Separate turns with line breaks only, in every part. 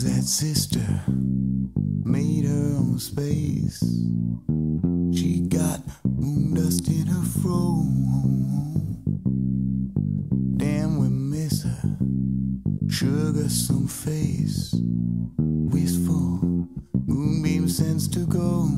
Who's that sister? Made her own space. She got moon dust in her fro. Damn, we miss her. Sugar some face. Wistful moonbeam sends to go.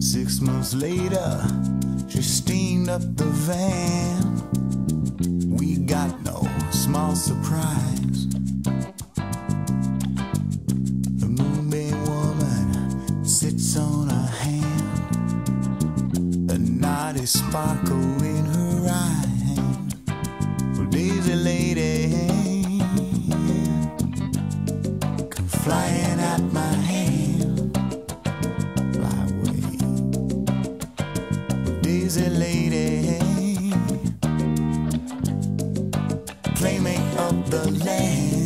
Six months later, she steamed up the van. We got no small surprise. Naughty sparkle in her eye. Well, Daisy lady, come flying at my hand. Fly away. Daisy lady, playmate of the land.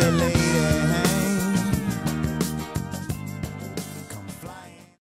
easily.